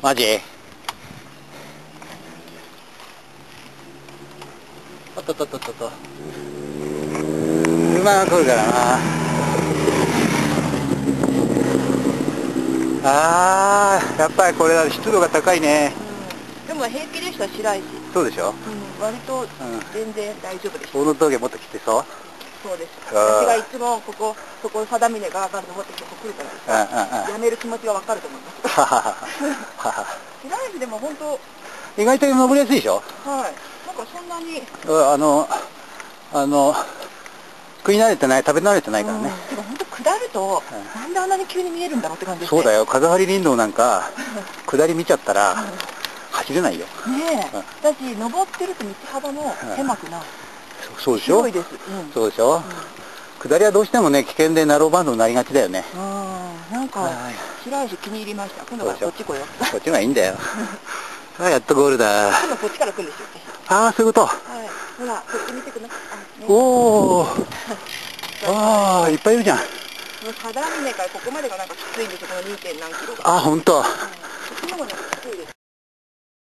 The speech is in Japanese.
マジ？おっとっとっとっとっと。車が来るからな。あーやっぱりこれは湿度が高いね。でも平気でした白石、そうでしょ？うん、割と全然大丈夫でした、大野峠もっと来てそう？そうです。私がいつもここそこ定峰が上がる登ってきてここ来るから。ですうんうんうん。やめる気持ちがわかると思いますはははは白石でも本当意外と登りやすいでしょ？はい。なんかそんなに。うんあのあの食い慣れてない食べ慣れてないからね、うん、でも本当下ると、うん。なんであんなに急に見えるんだろうって感じですね。そうだよ。風張り林道なんか下り見ちゃったら走れないよ。ねえ、うん。だし登ってると道幅も狭くない、そそうでしょ？広いです。うん。そうでしょ、下りはどうしてもね危険でナローバンドになりがちだよね。うん。なんかはい気に入りました。今度こっち来よう。こっちがいいんだよ。あやっとゴールだ。今こっちから来るんですよ。ああそういうことはい。ほらこっち見てくおおああいっぱいいるじゃん。もう定峰からここまでがなんかきついんですよ。この 2. 点何キロが。あ本当こっちの方がなん